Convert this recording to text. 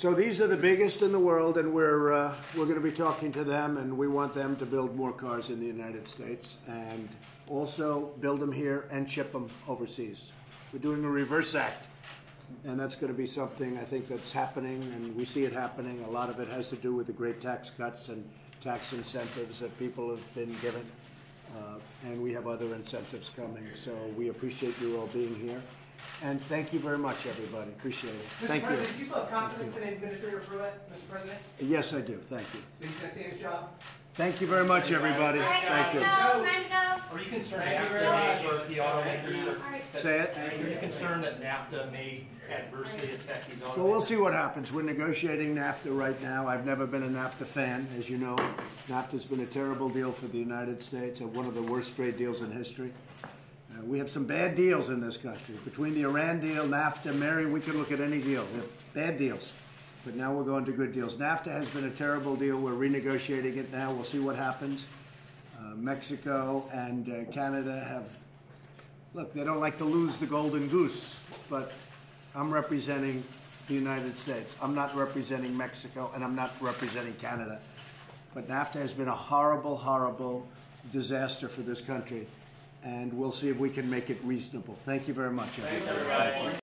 So these are the biggest in the world, and we're uh, we're going to be talking to them, and we want them to build more cars in the United States, and also build them here and ship them overseas. We're doing a reverse act, and that's going to be something I think that's happening, and we see it happening. A lot of it has to do with the great tax cuts and tax incentives that people have been given, uh, and we have other incentives coming. So we appreciate you all being here. And thank you very much, everybody. Appreciate it. Mr. Thank President, you. do you still have confidence in Administrator Pruitt, Mr. President? Yes, I do. Thank you. So he's gonna stay in his job? Thank you very much, everybody. All right, Thank you. go, go. Are you concerned Thank you NAFTA very much. the automakers? All right. Say it. Are you concerned that NAFTA may adversely affect these automakers? Well, we'll see what happens. We're negotiating NAFTA right now. I've never been a NAFTA fan, as you know. NAFTA's been a terrible deal for the United States, uh, one of the worst trade deals in history. Uh, we have some bad deals in this country. Between the Iran deal, NAFTA, Mary, we could look at any deal. Bad deals. But now we're going to good deals. NAFTA has been a terrible deal. We're renegotiating it now. We'll see what happens. Uh, Mexico and uh, Canada have look, they don't like to lose the golden goose, but I'm representing the United States. I'm not representing Mexico, and I'm not representing Canada. But NAFTA has been a horrible, horrible disaster for this country, and we'll see if we can make it reasonable. Thank you very much, everybody.